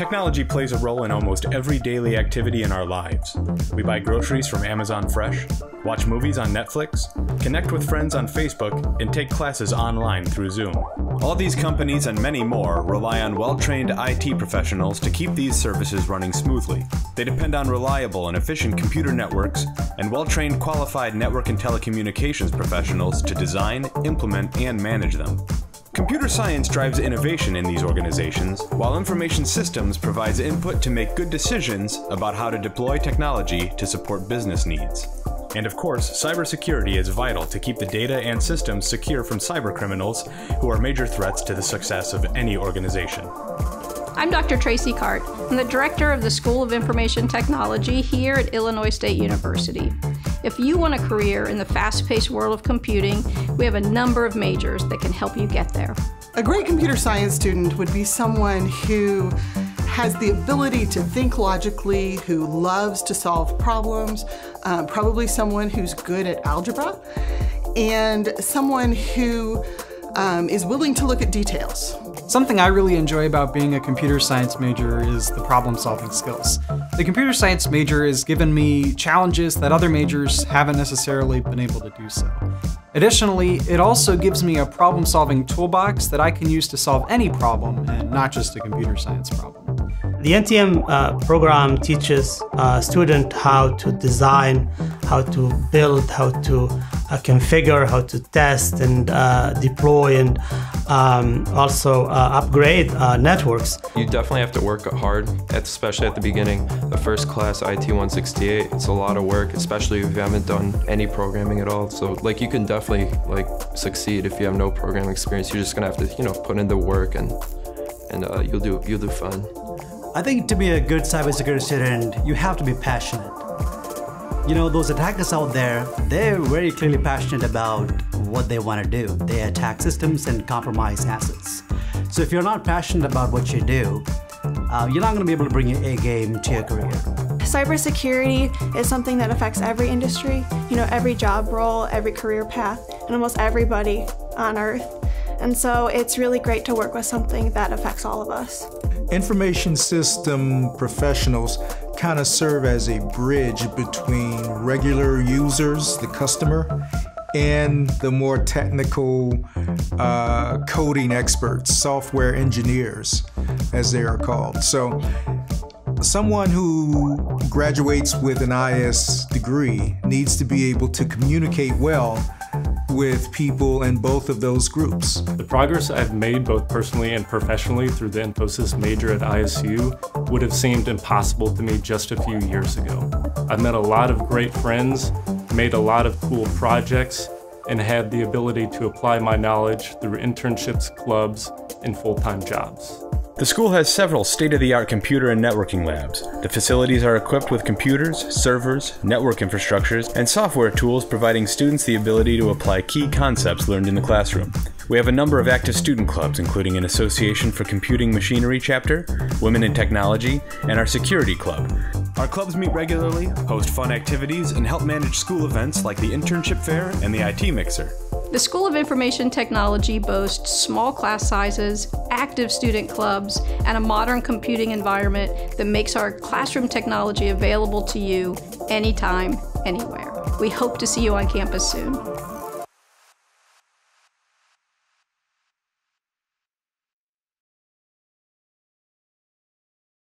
Technology plays a role in almost every daily activity in our lives. We buy groceries from Amazon Fresh, watch movies on Netflix, connect with friends on Facebook, and take classes online through Zoom. All these companies and many more rely on well trained IT professionals to keep these services running smoothly. They depend on reliable and efficient computer networks and well trained qualified network and telecommunications professionals to design, implement, and manage them. Computer science drives innovation in these organizations, while information systems provides input to make good decisions about how to deploy technology to support business needs. And of course, cybersecurity is vital to keep the data and systems secure from cybercriminals, who are major threats to the success of any organization. I'm Dr. Traci Carte. I'm the director of the School of Information Technology here at Illinois State University. If you want a career in the fast paced world of computing, we have a number of majors that can help you get there. A great computer science student would be someone who has the ability to think logically, who loves to solve problems, uh, probably someone who's good at algebra, and someone who um, is willing to look at details. Something I really enjoy about being a computer science major is the problem solving skills. The computer science major has given me challenges that other majors haven't necessarily been able to do so. Additionally, it also gives me a problem solving toolbox that I can use to solve any problem and not just a computer science problem. The NTM uh, program teaches a student how to design, how to build, how to uh, configure, how to test and uh, deploy, and um, also uh, upgrade uh, networks. You definitely have to work hard, especially at the beginning. The first class, IT 168, it's a lot of work, especially if you haven't done any programming at all. So, like, you can definitely like succeed if you have no programming experience. You're just gonna have to, you know, put in the work and and uh, you'll do you'll do fine. I think to be a good cybersecurity student, you have to be passionate. You know, those attackers out there, they're very clearly passionate about what they want to do. They attack systems and compromise assets. So if you're not passionate about what you do, uh, you're not going to be able to bring your A game to your career. Cybersecurity is something that affects every industry, you know, every job role, every career path, and almost everybody on earth. And so it's really great to work with something that affects all of us. Information system professionals kind of serve as a bridge between regular users, the customer, and the more technical uh, coding experts, software engineers, as they are called. So, someone who graduates with an IS degree needs to be able to communicate well with people in both of those groups. The progress I've made both personally and professionally through the Infosys major at ISU would have seemed impossible to me just a few years ago. I've met a lot of great friends, made a lot of cool projects, and had the ability to apply my knowledge through internships, clubs, and full-time jobs. The school has several state of the art computer and networking labs. The facilities are equipped with computers, servers, network infrastructures, and software tools providing students the ability to apply key concepts learned in the classroom. We have a number of active student clubs, including an Association for Computing Machinery chapter, Women in Technology, and our Security Club. Our clubs meet regularly, host fun activities, and help manage school events like the Internship Fair and the IT Mixer. The School of Information Technology boasts small class sizes, active student clubs, and a modern computing environment that makes our classroom technology available to you anytime, anywhere. We hope to see you on campus soon.